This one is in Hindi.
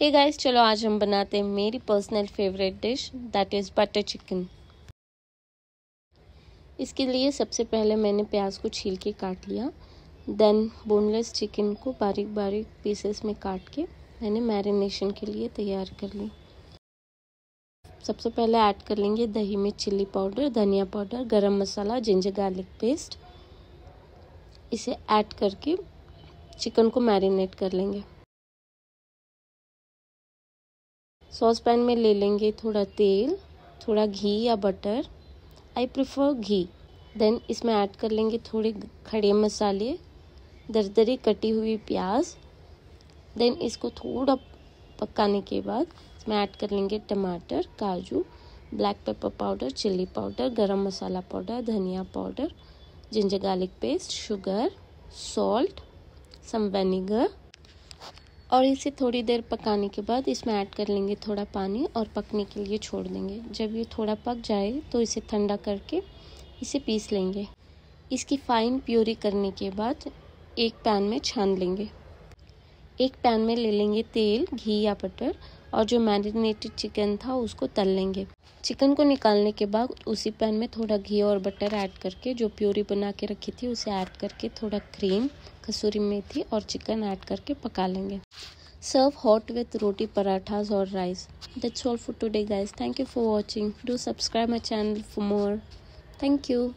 हे hey गाइस चलो आज हम बनाते हैं मेरी personal favourite dish that is butter chicken इसके लिए सबसे पहले मैंने प्याज को छील के काट लिया देन बोनलेस चिकन को बारीक बारीक पीसेस में काट के मैंने मैरिनेशन के लिए तैयार कर ली। सबसे पहले ऐड कर लेंगे दही में चिल्ली पाउडर धनिया powder garam masala ginger garlic paste इसे ऐड करके चिकन को मैरिनेट कर लेंगे। सॉस पैन में ले लेंगे थोड़ा तेल, थोड़ा घी या butter I prefer ghee. Then इसमें ऐड कर लेंगे थोड़े खड़े मसाले, दरदरी कटी हुई प्याज. देन इसको थोड़ा पकाने के बाद इसमें ऐड कर लेंगे टमाटर, काजू black pepper powder chilli powder garam masala powder धनिया powder ginger garlic paste sugar salt some vinegar और इसे थोड़ी देर पकाने के बाद इसमें ऐड कर लेंगे थोड़ा पानी और पकने के लिए छोड़ देंगे। जब ये थोड़ा पक जाए तो इसे ठंडा करके इसे पीस लेंगे। इसकी फाइन प्योरी करने के बाद एक पैन में छान लेंगे। एक पैन में ले लेंगे तेल, घी या बटर और जो मैरिनेटेड चिकन था, उसको तल लेंगे। चिकन को निकालने के बाद उसी पैन में थोड़ा घी और बटर ऐड करके जो प्योरी बना के रखी थी, उसे ऐड करके थोड़ा क्रीम कसूरी मेथी और चिकन ऐड करके पका लेंगे। Serve hot with roti parathas और rice that's all for today guys thank you for watching do subscribe my channel for more thank you